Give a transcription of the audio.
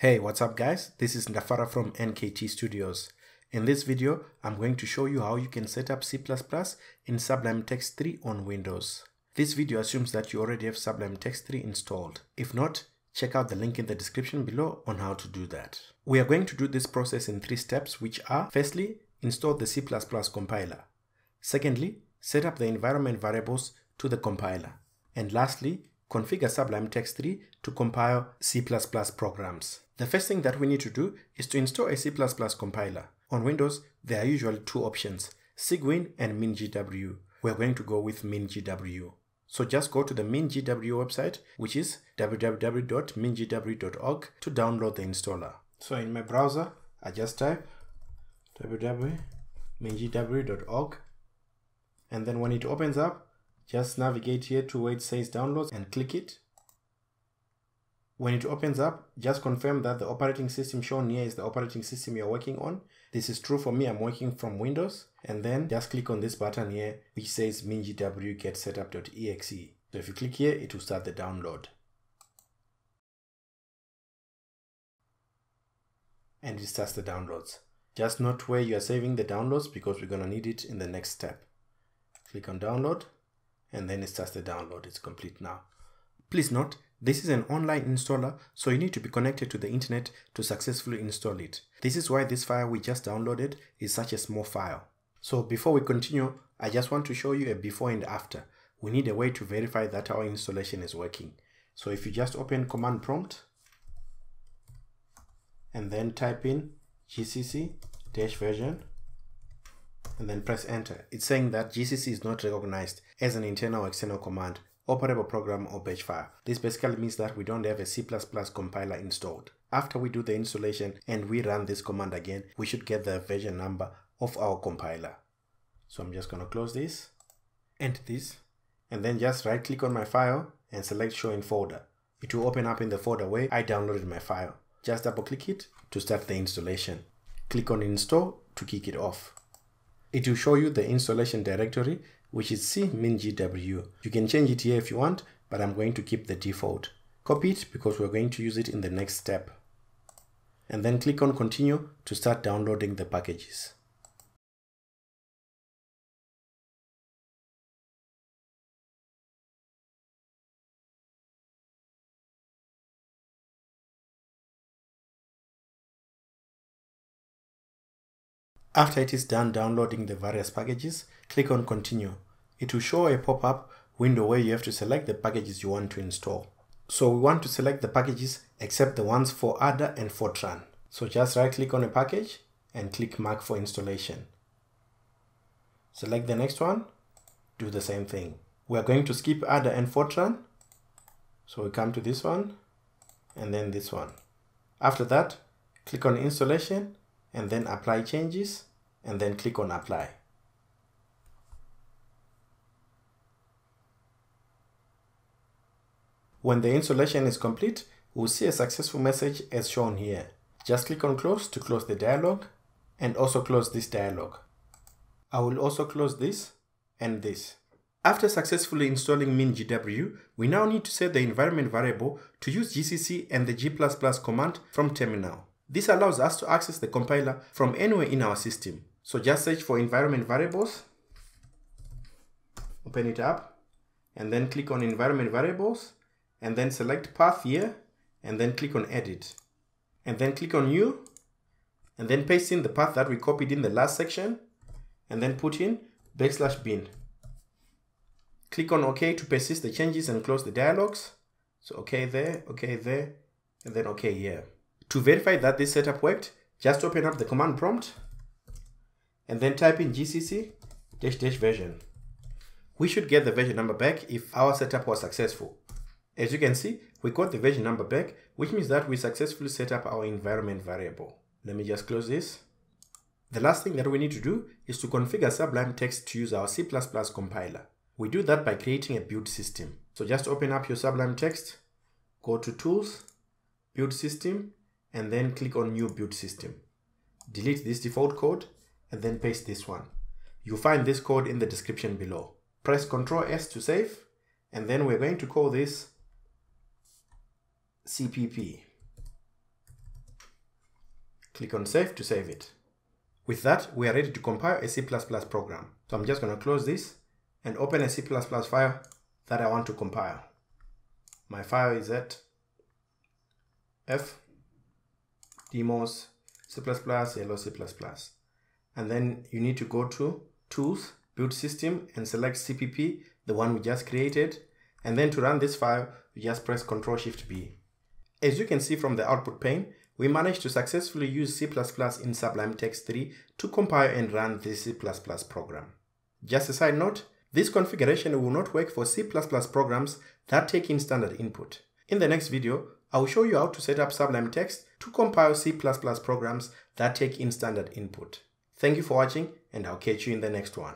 Hey, what's up guys? This is Ndafara from NKT Studios. In this video, I'm going to show you how you can set up C++ in Sublime Text 3 on Windows. This video assumes that you already have Sublime Text 3 installed. If not, check out the link in the description below on how to do that. We are going to do this process in three steps which are firstly, install the C++ compiler. Secondly, set up the environment variables to the compiler. And lastly, configure Sublime Text 3 to compile C++ programs. The first thing that we need to do is to install a C++ compiler. On Windows, there are usually two options, Cygwin and MinGW. We're going to go with MinGW. So just go to the MinGW website, which is www.mingw.org to download the installer. So in my browser, I just type www.mingw.org and then when it opens up, just navigate here to where it says downloads and click it. When it opens up, just confirm that the operating system shown here is the operating system you're working on. This is true for me, I'm working from Windows. And then just click on this button here, which says mingw get setup.exe. So if you click here, it will start the download. And it starts the downloads. Just note where you are saving the downloads because we're going to need it in the next step. Click on download and then it starts the download. It's complete now. Please note, this is an online installer, so you need to be connected to the internet to successfully install it. This is why this file we just downloaded is such a small file. So before we continue, I just want to show you a before and after. We need a way to verify that our installation is working. So if you just open command prompt and then type in gcc dash version and then press enter. It's saying that GCC is not recognized as an internal or external command, operable program or batch file. This basically means that we don't have a C++ compiler installed. After we do the installation and we run this command again, we should get the version number of our compiler. So I'm just going to close this, enter this, and then just right click on my file and select show in folder. It will open up in the folder where I downloaded my file. Just double click it to start the installation. Click on install to kick it off. It will show you the installation directory, which is cmingw. You can change it here if you want, but I'm going to keep the default. Copy it because we're going to use it in the next step. And then click on continue to start downloading the packages. After it is done downloading the various packages, click on continue. It will show a pop-up window where you have to select the packages you want to install. So we want to select the packages except the ones for ADA and Fortran. So just right click on a package and click mark for installation. Select the next one, do the same thing. We are going to skip ADA and Fortran. So we come to this one and then this one. After that, click on installation and then apply changes and then click on apply. When the installation is complete, we'll see a successful message as shown here. Just click on close to close the dialog and also close this dialog. I will also close this and this. After successfully installing MinGW, we now need to set the environment variable to use GCC and the G++ command from terminal. This allows us to access the compiler from anywhere in our system. So just search for environment variables, open it up, and then click on environment variables, and then select path here, and then click on edit. And then click on new, and then paste in the path that we copied in the last section, and then put in backslash bin. Click on OK to persist the changes and close the dialogues. So OK there, OK there, and then OK here. To verify that this setup worked, just open up the command prompt and then type in gcc dash dash version. We should get the version number back if our setup was successful. As you can see, we got the version number back, which means that we successfully set up our environment variable. Let me just close this. The last thing that we need to do is to configure Sublime Text to use our C++ compiler. We do that by creating a build system. So just open up your Sublime Text, go to Tools, Build System, and then click on new build system. Delete this default code and then paste this one. You'll find this code in the description below. Press Ctrl S to save and then we're going to call this CPP. Click on Save to save it. With that, we are ready to compile a C++ program. So I'm just going to close this and open a C++ file that I want to compile. My file is at f demos C++ hello C++. And then you need to go to Tools, Build System and select CPP, the one we just created. And then to run this file, you just press Ctrl Shift B. As you can see from the output pane, we managed to successfully use C++ in Sublime Text 3 to compile and run this C++ program. Just a side note, this configuration will not work for C++ programs that take in standard input. In the next video, I will show you how to set up Sublime Text to compile C++ programs that take in standard input. Thank you for watching and I'll catch you in the next one.